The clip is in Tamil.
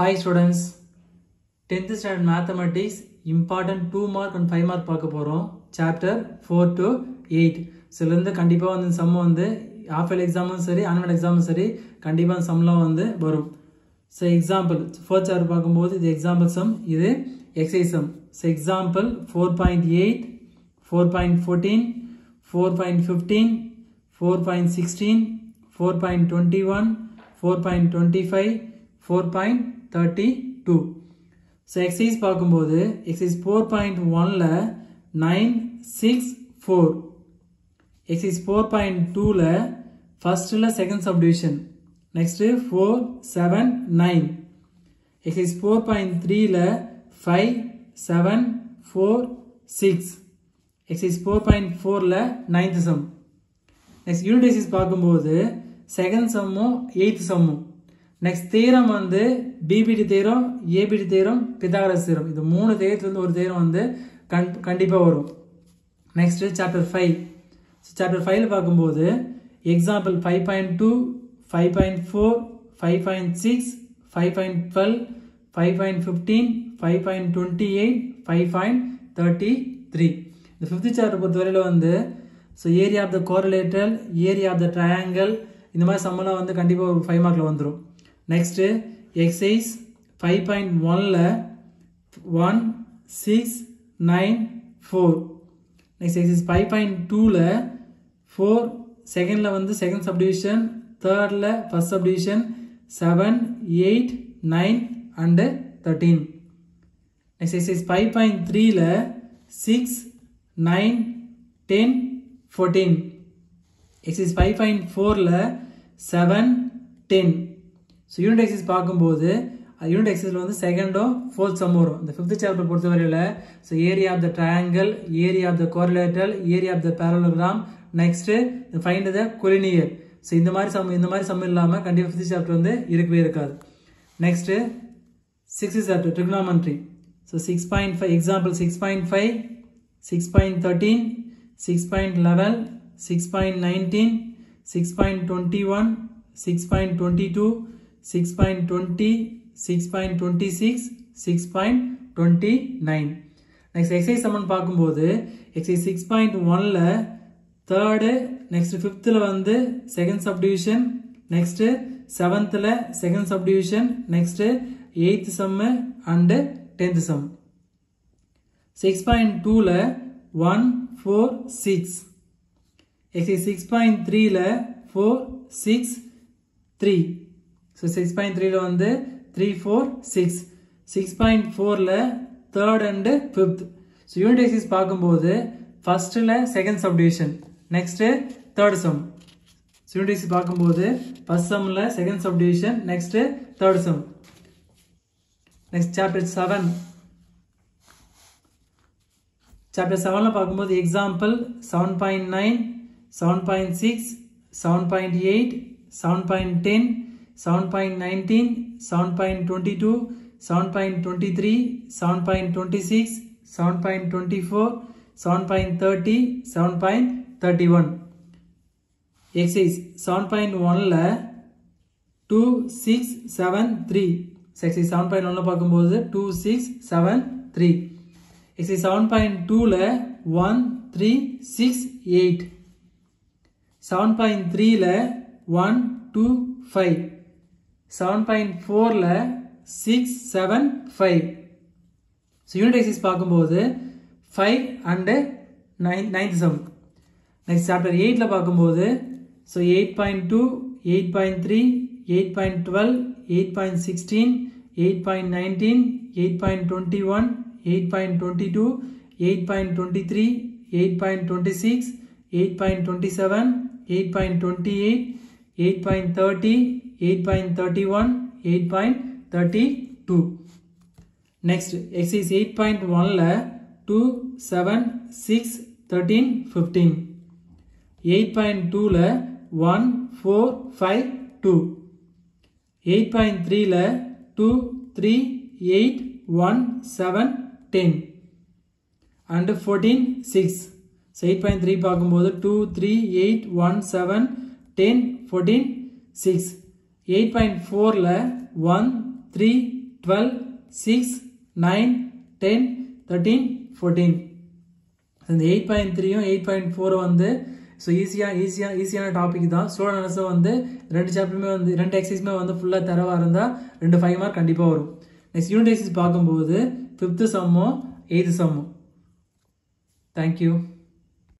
Hi students tenth standard mathematics important two mark and five mark பார்க்க போகிறோம் chapter four to eight so இதுலேருந்து கண்டிப்பாக வந்து சம் வந்து ஆஃப் இயர் எக்ஸாமும் சரி ஆனுவல் எக்ஸாமும் சரி கண்டிப்பாக சம்லாம் வந்து வரும். ஸோ எக்ஸாம்பிள் ஃபோர்த் சாப்டர் பார்க்கும்போது இது எக்ஸாம்பிள் சம் இது exercise sum so example four point eight four point fourteen four point fifteen four point sixteen four point twenty one four point twenty five four point thirty two so exercise பார்க்கும்போது எக்ஸசைஸ் ஃபோர் பாயிண்ட் ஒனில் nine six four exercise four point டூவில் ஃபஸ்ட்டில் second subdivision next four seven nine exercise four point த்ரீயில் five seven four six exercise four point ஃபோரில் ninth sum next unit exercise பார்க்கும்போது செகண்ட் சம்மும் எயித்து சம்மும் நெக்ஸ்ட் தீரம் வந்து பிபிடி தீரம் ஏபிடி தீரம் பிதாகரஸ் தீரம் இது மூணு தேரத்துலேருந்து ஒரு தேரம் வந்து கண் கண்டிப்பாக வரும். நெக்ஸ்ட் சாப்டர் ஃபைவ் சாப்டர் ஃபைவ்ல பார்க்கும்போது example five point two five point four five point six five point twelve five point fifteen five point twenty eight five point thirty three இந்த ஃபிஃப்த் சாப்டர் பொறுத்தவரையில் வந்து so area of the quadrilateral area of the triangle இந்த மாதிரி சம்மெல்லாம் வந்து கண்டிப்பாக ஒரு ஃபைவ் மார்க்கில் வந்துடும் நெக்ஸ்ட்டு எக்ஸைஸ் ஃபைவ் பாயிண்ட் ஒனில் one six nine four next exercise five point டூவில் ஃபோர் செகண்டில் வந்து second subdivision தேர்டில் first subdivision seven eight nine and thirteen next exercise five point த்ரீல six nine ten fourteen exercise five point ஃபோரில் seven ten so unit exercise பார்க்கும்போது யூனிட் எக்ஸைஸில் வந்து செகண்டோ ஃபோர்த் சம் வரும். இந்த ஃபிஃப்த் சாப்டர் பொறுத்தவரையில் so area of the triangle area of the quadrilateral area of the parallelogram next find the collinear so இந்த மாதிரி சம் இந்த மாதிரி சம் இல்லாமல் கண்டிப்பாக ஃபிஃப்த் சாப்டர் வந்து இருக்கவே இருக்காது. Next sixth chapter trigonometry so six point five example six point five six point thirteen six point eleven six point nineteen six point twenty one six point twenty two six point twenty six point twenty six six point twenty nine next exercise summon பார்க்கும்போது எக்ஸைஸ் சிக்ஸ் பாயிண்ட் ஒனில் தேர்டு நெக்ஸ்ட் ஃபிஃப்த்தில் வந்து second subdivision next செவன்த்தில் second subdivision next eighth sum and tenth sum six point டூவில் one four six exercise six point த்ரீல four six three so six point த்ரீல வந்து three four six six point ஃபோரில் third and fifth so unit exercise பார்க்கும்போது ஃபஸ்ட்டில் second subdivision next third sum so unit exercise பார்க்கும்போது ஃபர்ஸ்ட் சம்மில் second subdivision next third sum next chapter seven chapter செவனில் பார்க்கும்போது example seven point nine seven point six seven point eight seven point ten seven point nineteen seven point twenty two seven point twenty three seven point twenty six seven point twenty four seven point thirty seven point thirty one exercise seven point ஒனில் two six seven three exercise seven point ஒன்னில் பார்க்கும்போது two six seven three exercise seven point டூவில் one three six eight seven point த்ரீயில் one two five seven point ஃபோரில் six seven five so unit exercise பார்க்கும்போது five and nine ninth sum next chapter எயிட்டில் பார்க்கும்போது so eight point two eight point three eight point twelve eight point sixteen eight point nineteen eight point twenty one eight point twenty two eight point twenty three eight point twenty six eight point twenty seven eight point twenty eight eight point thirty eight point thirty one eight point thirty two next exercise eight point ஒனில் two seven six thirteen fifteen eight point டூவில் one four five two eight point த்ரீல two three eight one seven ten and fourteen six eight point three பார்க்கும்போது two three eight one seven ten fourteen six eight point ஃபோரில் one three twelve six nine ten thirteen fourteen இந்த எயிட் பாயிண்ட் த்ரீயும் எயிட் பாயிண்ட் ஃபோரும் வந்து ஸோ ஈஸியாக ஈஸியாக ஈஸியான டாபிக் தான். ஸ்டூடெண்ட் அனலிஸும் வந்து ரெண்டு சாப்டருமே வந்து ரெண்டு எக்ஸசைஸுமே வந்து ஃபுல்லாக தரவாக இருந்தால் ரெண்டு ஃபைவ் மார்க் கண்டிப்பாக வரும். நெக்ஸ்ட் யூனிட் எக்ஸசைஸ் பார்க்கும்போது ஃபிஃப்த்து சம்மும் எயித்து சம்மும் தேங்க்யூ